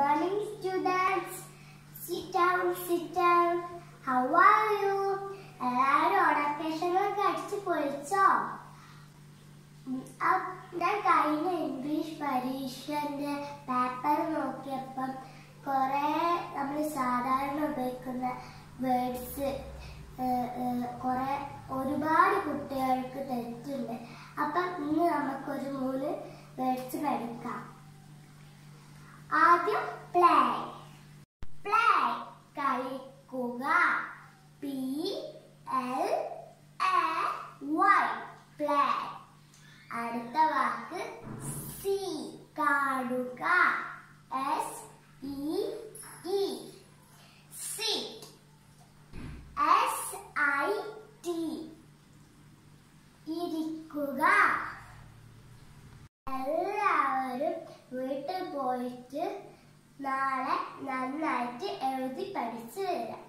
morning, students. Sit down, sit down. How are you? എല്ലാവരും ഓണക്കേഷനൊക്കെ അടിച്ച് പൊളിച്ചോ ഞാൻ കഴിഞ്ഞ ഇംഗ്ലീഷ് പരീക്ഷന്റെ പേപ്പർ നോക്കിയപ്പം കുറെ നമ്മൾ സാധാരണ ഉപയോഗിക്കുന്ന വേർഡ്സ് കുറെ ഒരുപാട് കുട്ടികൾക്ക് തെറ്റുണ്ട് അപ്പം ഇന്ന് നമുക്കൊരു മൂന്ന് വേർഡ്സ് പഠിക്കാം ആദ്യം പ്ലേ പ്ലേ കളിക്കുക. P L A Y play അടുത്ത വാക്ക് സി കാണുക. S E E seat S I T ഇരിക്കുക. വീട്ടിൽ പോയിട്ട് നാളെ നന്നായിട്ട് എഴുതി പഠിച്ചു വരാം.